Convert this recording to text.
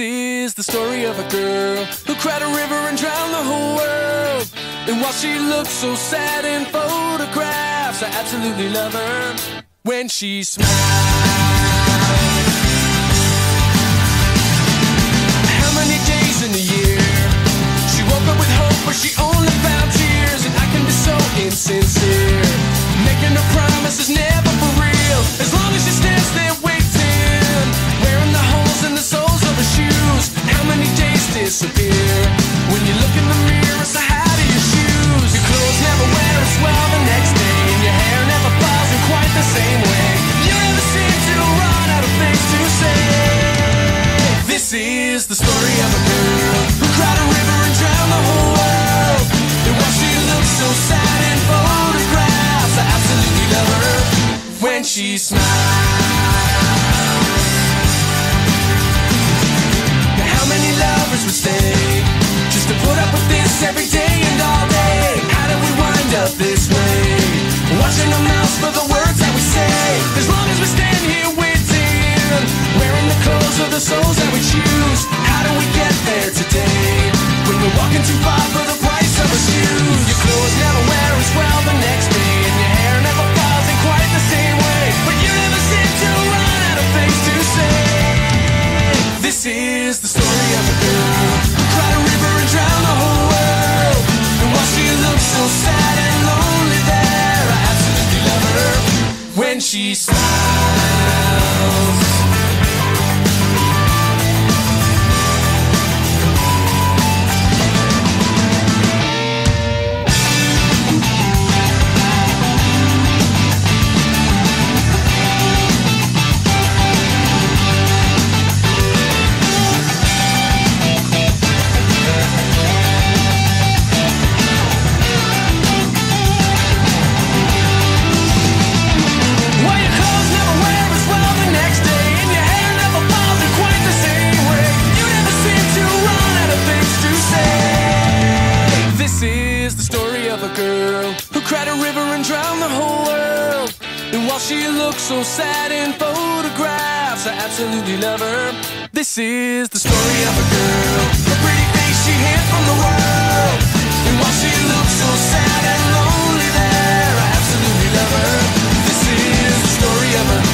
Is the story of a girl who cried a river and drowned the whole world. And while she looked so sad in photographs, I absolutely love her when she smiles. How many days in a year she woke up with hope, but she only found tears? And I can be so insincere, making her promises never disappear when you look in the mirror? So how do your shoes? Your clothes never wear as well the next day, and your hair never falls in quite the same way. When too far for the price of a shoes. Your clothes never wear as well the next day, and your hair never falls in quite the same way. But you never seem to run out of things to say. This is the story of a girl who cried a river and drowned the whole world. And while she looks so sad and lonely there, I absolutely love her when she smiles. so sad in photographs. I absolutely love her. This is the story of a girl. The pretty face she hid from the world. And while she looks so sad and lonely there, I absolutely love her. This is the story of a